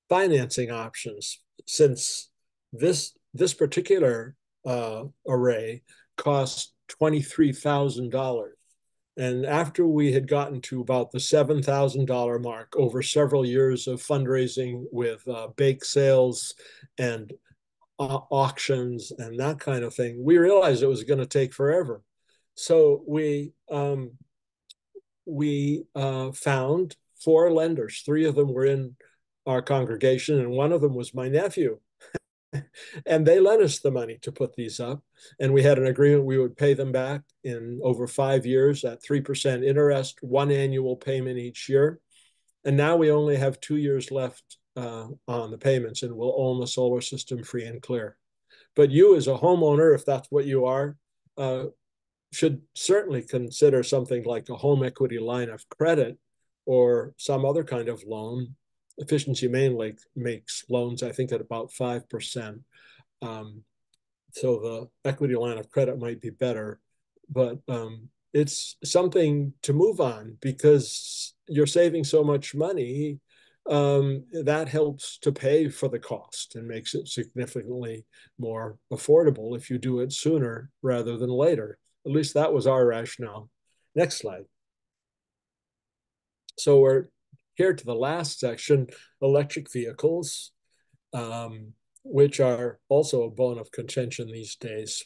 S1: financing options, since this this particular uh, array cost $23,000. And after we had gotten to about the $7,000 mark over several years of fundraising with uh, bake sales and auctions and that kind of thing, we realized it was going to take forever. So we um, we uh, found four lenders. Three of them were in our congregation, and one of them was my nephew. (laughs) and they lent us the money to put these up. And we had an agreement we would pay them back in over five years at 3% interest, one annual payment each year. And now we only have two years left uh, on the payments and will own the solar system free and clear. But you, as a homeowner, if that's what you are, uh, should certainly consider something like a home equity line of credit or some other kind of loan. Efficiency Maine Lake makes loans, I think, at about 5%. Um, so the equity line of credit might be better, but um, it's something to move on because you're saving so much money um, that helps to pay for the cost and makes it significantly more affordable if you do it sooner rather than later. At least that was our rationale. Next slide. So we're here to the last section, electric vehicles, um, which are also a bone of contention these days.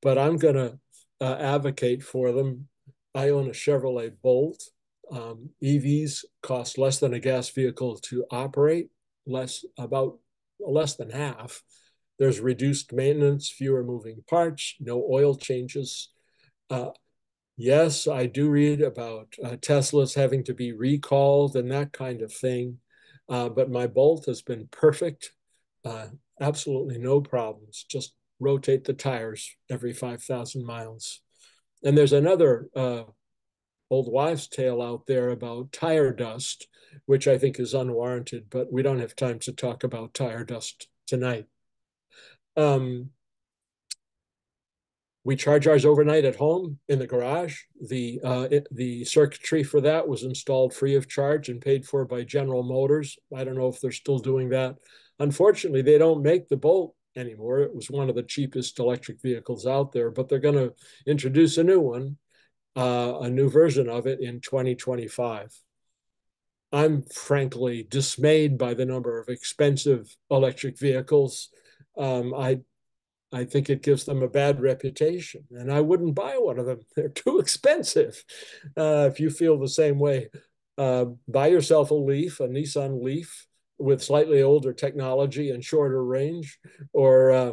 S1: But I'm going to uh, advocate for them. I own a Chevrolet Bolt um, EVs cost less than a gas vehicle to operate, less about less than half. There's reduced maintenance, fewer moving parts, no oil changes. Uh, yes, I do read about uh, Teslas having to be recalled and that kind of thing. Uh, but my Bolt has been perfect. Uh, absolutely no problems. Just rotate the tires every 5,000 miles. And there's another uh, old wives' tale out there about tire dust, which I think is unwarranted, but we don't have time to talk about tire dust tonight. Um, we charge ours overnight at home in the garage. The uh, it, the circuitry for that was installed free of charge and paid for by General Motors. I don't know if they're still doing that. Unfortunately, they don't make the Bolt anymore. It was one of the cheapest electric vehicles out there, but they're going to introduce a new one, uh, a new version of it in 2025. I'm frankly dismayed by the number of expensive electric vehicles. Um, I I think it gives them a bad reputation, and I wouldn't buy one of them. (laughs) They're too expensive. Uh, if you feel the same way, uh, buy yourself a Leaf, a Nissan Leaf with slightly older technology and shorter range, or uh,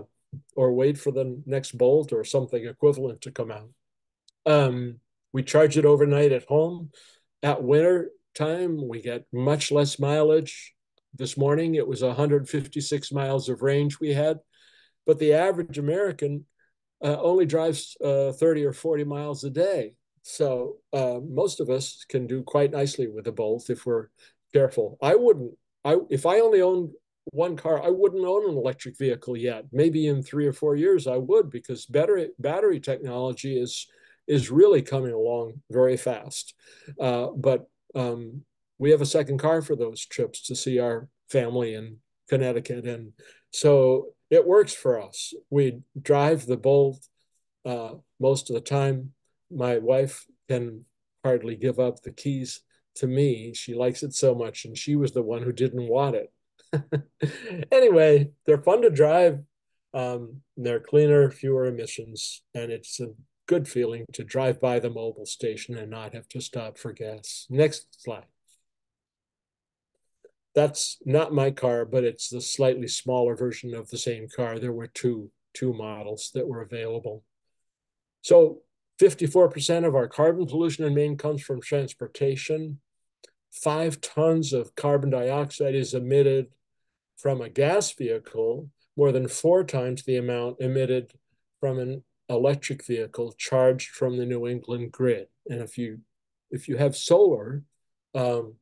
S1: or wait for the next Bolt or something equivalent to come out. Um, we charge it overnight at home. At winter time, we get much less mileage. This morning, it was 156 miles of range we had but the average American uh, only drives uh, 30 or 40 miles a day. So uh, most of us can do quite nicely with a Bolt if we're careful. I wouldn't. I if I only owned one car, I wouldn't own an electric vehicle yet. Maybe in three or four years I would because battery battery technology is is really coming along very fast. Uh, but um, we have a second car for those trips to see our family in Connecticut, and so it works for us. We drive the Bolt uh, most of the time. My wife can hardly give up the keys to me. She likes it so much, and she was the one who didn't want it. (laughs) anyway, they're fun to drive. Um, they're cleaner, fewer emissions, and it's a good feeling to drive by the Mobil station and not have to stop for gas. Next slide that's not my car, but it's the slightly smaller version of the same car. There were two two models that were available. So 54% of our carbon pollution in Maine comes from transportation. Five tons of carbon dioxide is emitted from a gas vehicle, more than four times the amount emitted from an electric vehicle charged from the New England grid. And if you if you have solar, um,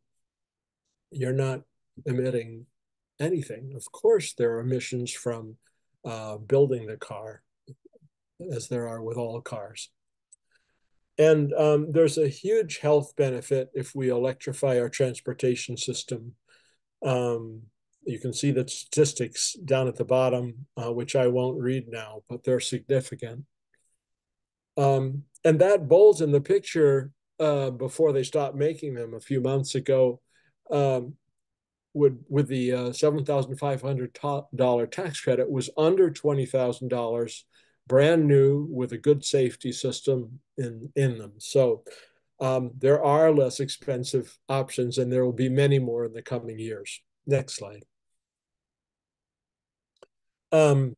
S1: you're not emitting anything. Of course, there are emissions from uh, building the car, as there are with all cars. And um, there's a huge health benefit if we electrify our transportation system. Um, you can see the statistics down at the bottom, uh, which I won't read now, but they're significant. Um, and that Bolts in the picture uh, before they stopped making them a few months ago um, would with the uh, seven thousand five hundred dollar tax credit was under twenty thousand dollars, brand new with a good safety system in in them. So um, there are less expensive options, and there will be many more in the coming years. Next slide. Um,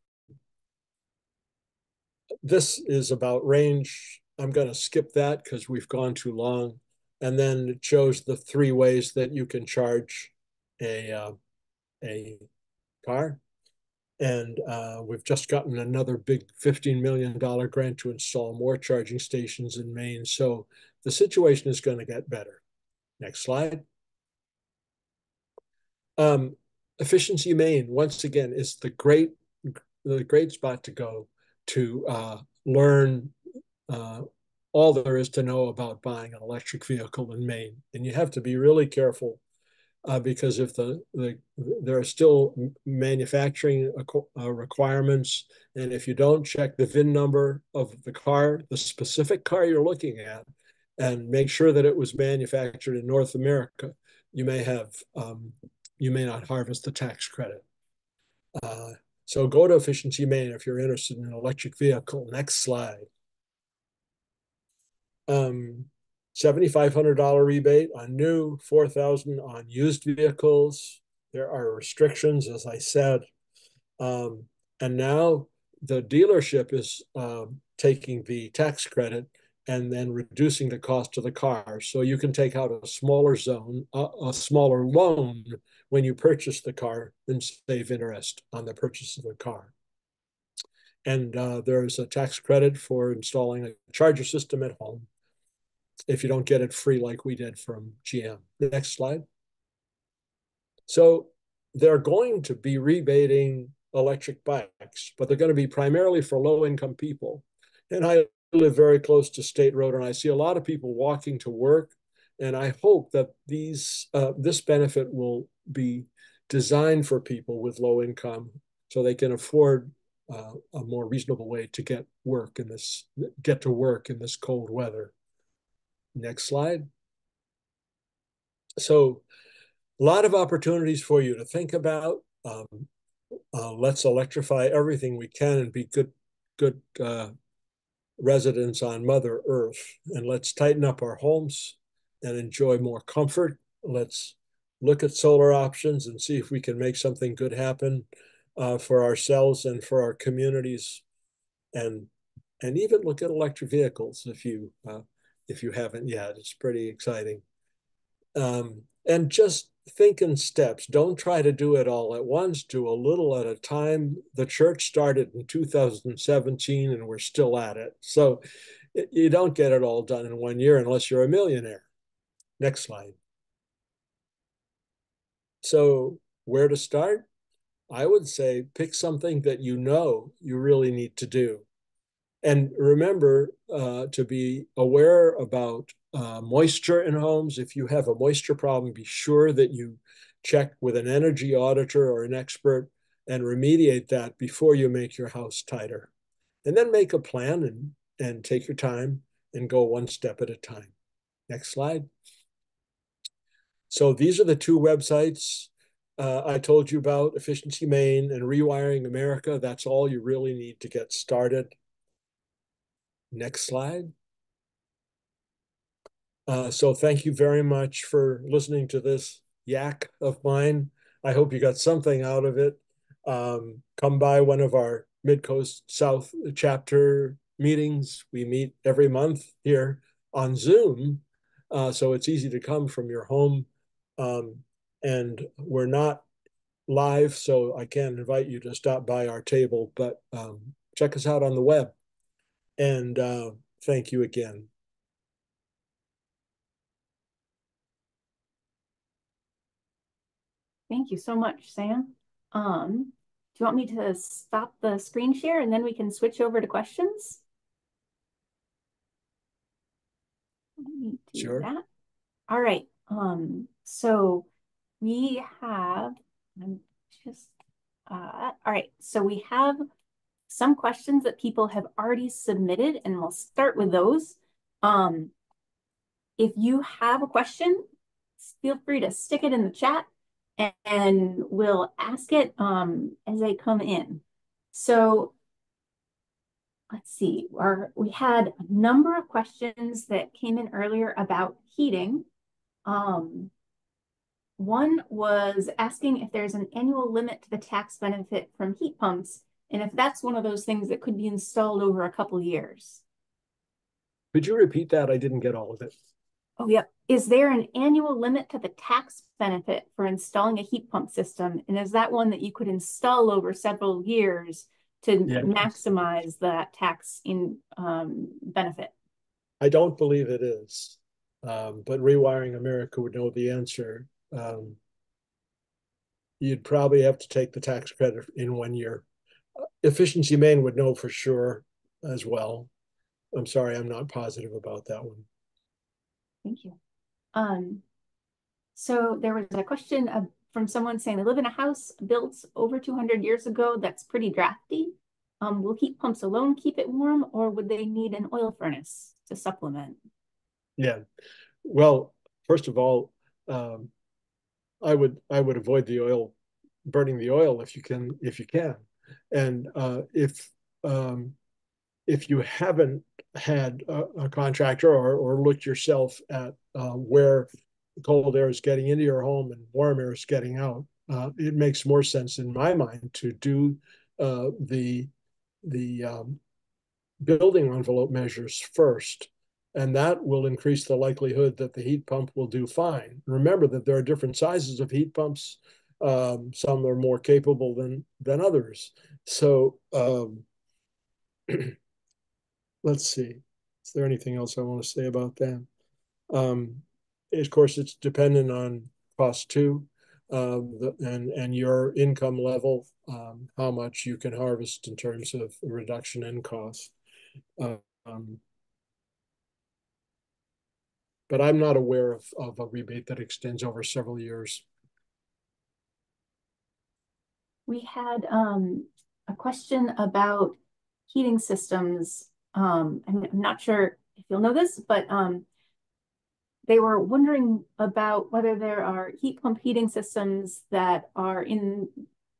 S1: this is about range. I'm going to skip that because we've gone too long. And then it shows the three ways that you can charge a uh, a car, and uh, we've just gotten another big $15 million grant to install more charging stations in Maine. So the situation is going to get better. Next slide. Um, Efficiency Maine, once again, is the great, the great spot to go to uh, learn uh, all there is to know about buying an electric vehicle in Maine. And you have to be really careful uh, because if the, the there are still manufacturing uh, requirements, and if you don't check the VIN number of the car, the specific car you're looking at, and make sure that it was manufactured in North America, you may have um, you may not harvest the tax credit. Uh, so go to Efficiency Maine if you're interested in an electric vehicle. Next slide. Um, $7,500 rebate on new, 4,000 on used vehicles. There are restrictions, as I said. Um, and now the dealership is um, taking the tax credit and then reducing the cost of the car. So you can take out a smaller zone, a, a smaller loan when you purchase the car and save interest on the purchase of the car. And uh, there's a tax credit for installing a charger system at home if you don't get it free like we did from GM. Next slide. So they're going to be rebating electric bikes, but they're going to be primarily for low income people. And I live very close to State Road, and I see a lot of people walking to work. And I hope that these uh, this benefit will be designed for people with low income, so they can afford uh, a more reasonable way to get work in this get to work in this cold weather. Next slide. So, a lot of opportunities for you to think about. Um, uh, let's electrify everything we can and be good good uh, residents on Mother Earth. And let's tighten up our homes and enjoy more comfort. Let's look at solar options and see if we can make something good happen uh, for ourselves and for our communities. And and even look at electric vehicles if you uh, if you haven't yet. It's pretty exciting. Um, and just think in steps. Don't try to do it all at once. Do a little at a time. The church started in 2017 and we're still at it. So you don't get it all done in one year unless you're a millionaire. Next slide. So where to start? I would say pick something that you know you really need to do. And remember uh, to be aware about uh, moisture in homes. If you have a moisture problem, be sure that you check with an energy auditor or an expert and remediate that before you make your house tighter. And then make a plan and, and take your time and go one step at a time. Next slide. So these are the two websites uh, I told you about, Efficiency Maine and Rewiring America. That's all you really need to get started. Next slide. Uh, so thank you very much for listening to this yak of mine. I hope you got something out of it. Um, come by one of our Midcoast South chapter meetings. We meet every month here on Zoom. Uh, so it's easy to come from your home. Um, and we're not live, so I can't invite you to stop by our table, but um, check us out on the web. And uh, thank you again.
S2: Thank you so much, Sam. Um, do you want me to stop the screen share and then we can switch over to questions?
S1: sure.
S2: That. All right. Um, so we have, I'm just, uh, all right. So we have some questions that people have already submitted and we'll start with those. Um, if you have a question, feel free to stick it in the chat and we'll ask it um, as they come in. So let's see, our, we had a number of questions that came in earlier about heating. Um, one was asking if there's an annual limit to the tax benefit from heat pumps, and if that's one of those things that could be installed over a couple years.
S1: Could you repeat that? I didn't get all of it.
S2: Oh, yep. Is there an annual limit to the tax benefit for installing a heat pump system? And is that one that you could install over several years to yes. maximize that tax in um, benefit?
S1: I don't believe it is, um, but Rewiring America would know the answer. Um, you'd probably have to take the tax credit in one year. Efficiency Maine would know for sure as well. I'm sorry, I'm not positive about that one.
S2: Thank you. Um, so there was a question of, from someone saying they live in a house built over 200 years ago that's pretty drafty. Um, will heat pumps alone keep it warm or would they need an oil furnace to supplement?
S1: Yeah, well, first of all, um, I would I would avoid the oil, burning the oil if you can if you can, and uh, if um, if you haven't had a, a contractor or, or looked yourself at uh, where cold air is getting into your home and warm air is getting out, uh, it makes more sense in my mind to do uh, the the um, building envelope measures first and that will increase the likelihood that the heat pump will do fine. Remember that there are different sizes of heat pumps. Um, some are more capable than than others. So um, (clears throat) let's see. Is there anything else I want to say about that? Um, of course, it's dependent on cost too, um, the, and and your income level, um, how much you can harvest in terms of reduction in cost. But I'm not aware of, of a rebate that extends over several years.
S2: We had um, a question about heating systems. Um, I'm, I'm, not sure if you'll know this, but um, they were wondering about whether there are heat pump heating systems that are in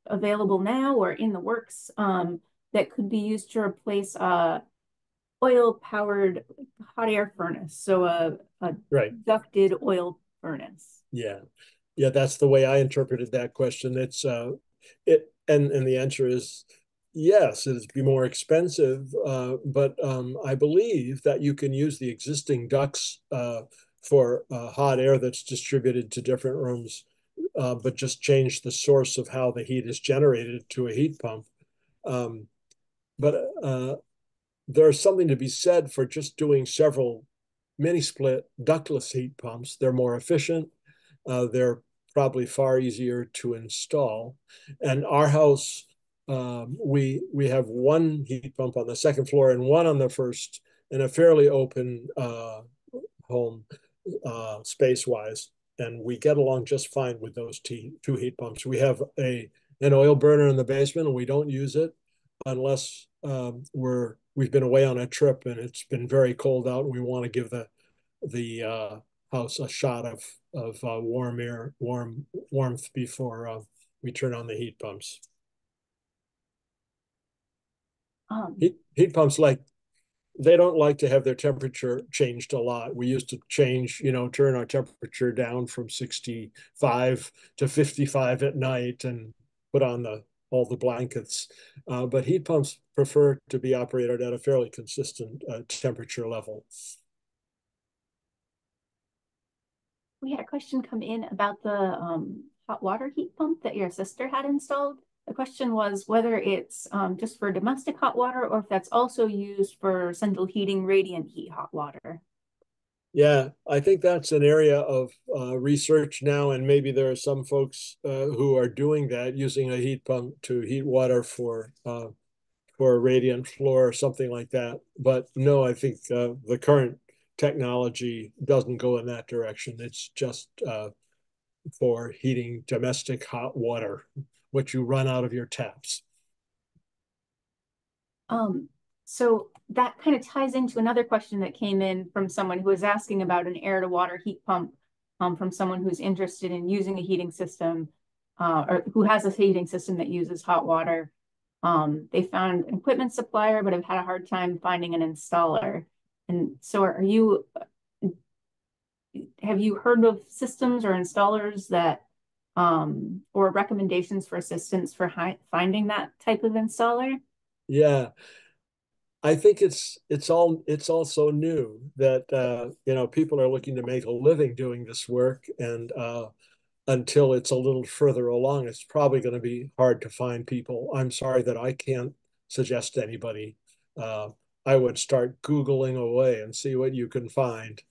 S2: available now or in the works um, that could be used to replace a oil powered hot air furnace. So a, a
S1: right.
S2: ducted oil furnace.
S1: Yeah. Yeah, that's the way I interpreted that question. It's uh it and and the answer is yes, it'd be more expensive, uh, but um, I believe that you can use the existing ducts uh, for uh, hot air that's distributed to different rooms, uh, but just change the source of how the heat is generated to a heat pump. Um, but uh, there's something to be said for just doing several mini split ductless heat pumps. They're more efficient. Uh, they're probably far easier to install. And our house, um, we we have one heat pump on the second floor and one on the first, in a fairly open uh, home uh, space wise. And we get along just fine with those two heat pumps. We have a an oil burner in the basement, and we don't use it unless um, we're we've been away on a trip and it's been very cold out and we want to give the the uh, house a shot of of uh, warm air warm warmth before uh, we turn on the heat pumps.
S2: Um,
S1: heat, heat pumps like they don't like to have their temperature changed a lot. We used to change you know turn our temperature down from 65 to 55 at night and put on the all the blankets. Uh, but heat pumps prefer to be operated at a fairly consistent uh, temperature level.
S2: We had a question come in about the um, hot water heat pump that your sister had installed. The question was whether it's um, just for domestic hot water or if that's also used for central heating radiant heat hot water.
S1: Yeah, I think that's an area of uh, research now, and maybe there are some folks uh, who are doing that, using a heat pump to heat water for uh, for a radiant floor or something like that. But no, I think uh, the current technology doesn't go in that direction. It's just uh, for heating domestic hot water, which you run out of your taps.
S2: Um, so that kind of ties into another question that came in from someone who was asking about an air to water heat pump um, from someone who's interested in using a heating system uh, or who has a heating system that uses hot water. Um, they found an equipment supplier, but have had a hard time finding an installer. And so are you, have you heard of systems or installers that, um, or recommendations for assistance for finding that type of installer?
S1: Yeah, I think it's it's all it's also new that uh, you know people are looking to make a living doing this work, and uh, until it's a little further along, it's probably going to be hard to find people. I'm sorry that I can't suggest to anybody. Uh, I would start googling away and see what you can find.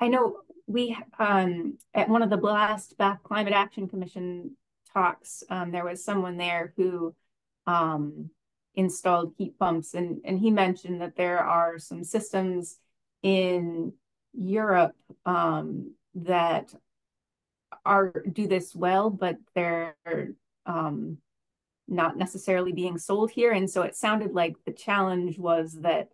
S2: I know we um, at one of the last back climate action commission talks, um, there was someone there who um, installed heat pumps. And, and he mentioned that there are some systems in Europe um, that are do this well, but they're um, not necessarily being sold here. And so it sounded like the challenge was that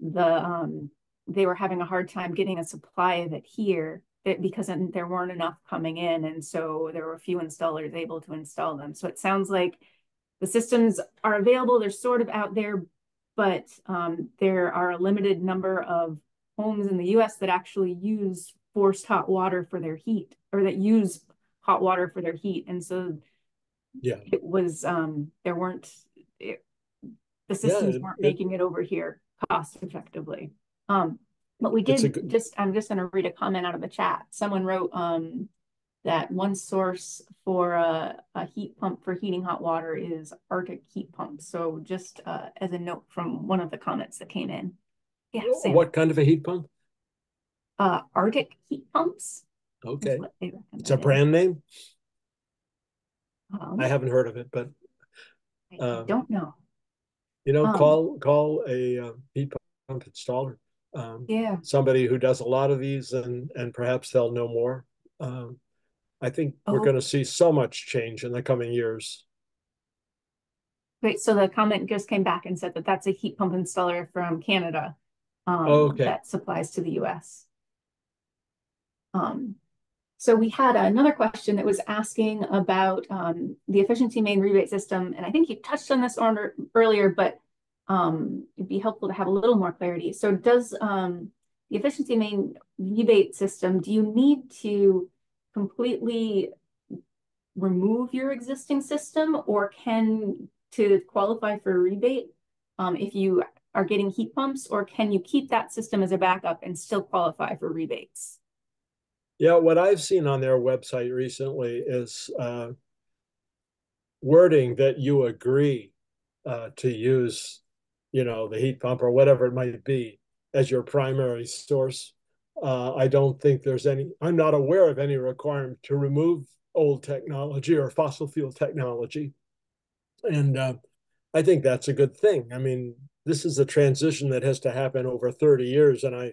S2: the um, they were having a hard time getting a supply of it here because there weren't enough coming in. And so there were few installers able to install them. So it sounds like the systems are available, they're sort of out there, but um, there are a limited number of homes in the US that actually use forced hot water for their heat or that use hot water for their heat. And so
S1: yeah,
S2: it was, um, there weren't, it, the systems yeah, weren't it, making it over here cost effectively. Um, but we did
S1: good...
S2: just, I'm just going to read a comment out of the chat. Someone wrote um, that one source for a, a, heat pump for heating hot water is Arctic heat pumps. So just uh, as a note from one of the comments that came in.
S1: Yeah. Sam. What kind of a heat pump?
S2: Uh, Arctic heat pumps.
S1: Okay. It's a brand name? Um, I haven't heard of it, but
S2: I um, don't know.
S1: You know, um, call call a uh, heat pump installer.
S2: Um, yeah.
S1: Somebody who does a lot of these, and and perhaps they'll know more. I think oh. we're going to see so much change in the coming years.
S2: Great. So the comment just came back and said that that's a heat pump installer from Canada um,
S1: oh, okay.
S2: that supplies to the U.S. Um, so we had another question that was asking about um, the Efficiency Maine rebate system, and I think you touched on this order earlier, but um, it'd be helpful to have a little more clarity. So does um, the Efficiency Maine rebate system, do you need to completely remove your existing system or can to qualify for a rebate um, if you are getting heat pumps or can you keep that system as a backup and still qualify for rebates?
S1: Yeah, what I've seen on their website recently is uh, wording that you agree uh, to use, you know, the heat pump or whatever it might be as your primary source. Uh, I don't think there's any, I'm not aware of any requirement to remove old technology or fossil fuel technology. And uh, I think that's a good thing. I mean, this is a transition that has to happen over 30 years. And I,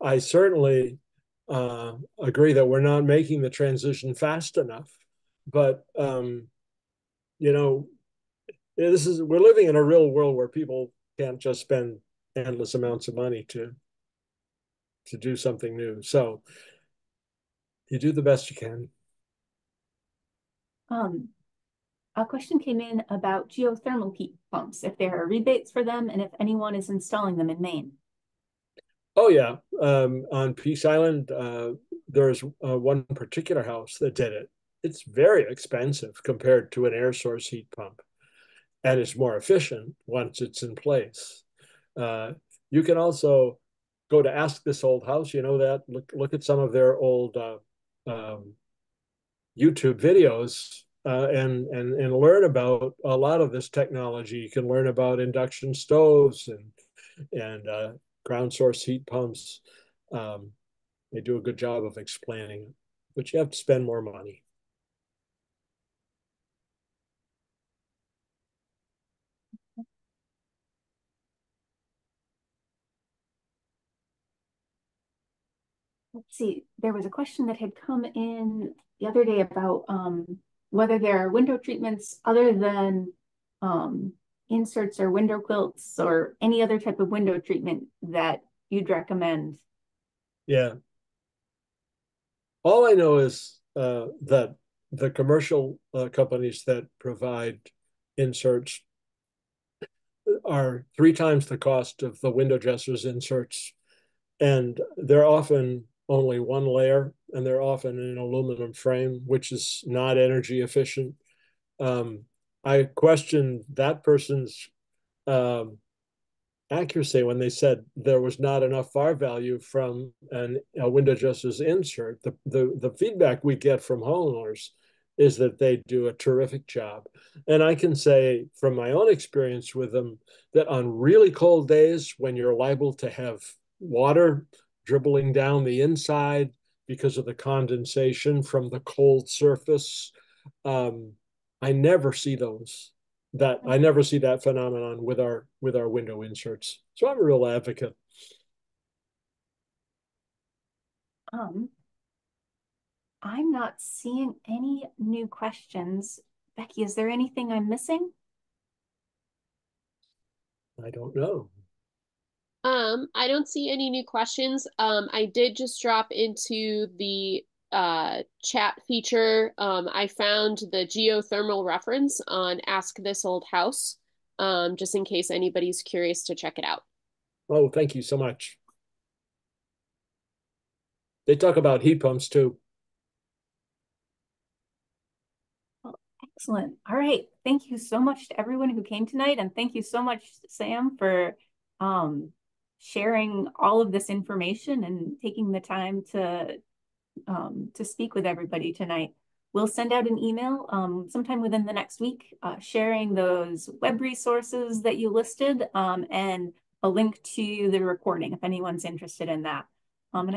S1: I certainly uh, agree that we're not making the transition fast enough. But um, you know, this is we're living in a real world where people can't just spend endless amounts of money to to do something new. So you do the best you can.
S2: Um, a question came in about geothermal heat pumps, if there are rebates for them and if anyone is installing them in Maine.
S1: Oh yeah, um, on Peaks Island, uh, there's uh, one particular house that did it. It's very expensive compared to an air source heat pump, and it's more efficient once it's in place. Uh, you can also go to Ask This Old House. You know that. Look look at some of their old uh, um, YouTube videos uh, and and and learn about a lot of this technology. You can learn about induction stoves and and uh, ground source heat pumps. Um, they do a good job of explaining, it but you have to spend more money.
S2: Let's see, there was a question that had come in the other day about um, whether there are window treatments other than um, inserts or window quilts or any other type of window treatment that you'd recommend?
S1: Yeah. All I know is uh, that the commercial uh, companies that provide inserts are three times the cost of the WindowDressers inserts. And they're often only one layer and they're often in an aluminum frame, which is not energy efficient. Um, I questioned that person's um, accuracy when they said there was not enough R value from an, a WindowDressers' insert. The, the, the feedback we get from homeowners is that they do a terrific job. And I can say from my own experience with them that on really cold days when you're liable to have water dribbling down the inside because of the condensation from the cold surface, um, I never see those that I never see that phenomenon with our with our window inserts. So I'm a real advocate.
S2: Um, I'm not seeing any new questions. Becky, is there anything I'm missing?
S1: I don't know.
S3: Um, I don't see any new questions. Um, I did just drop into the uh, chat feature, um, I found the geothermal reference on Ask This Old House, um, just in case anybody's curious to check it out.
S1: Oh, thank you so much. They talk about heat pumps too.
S2: excellent. All right. Thank you so much to everyone who came tonight. And thank you so much, Sam, for um, sharing all of this information and taking the time to um, to speak with everybody tonight. We'll send out an email um, sometime within the next week, uh, sharing those web resources that you listed um, and a link to the recording if anyone's interested in that. Um, and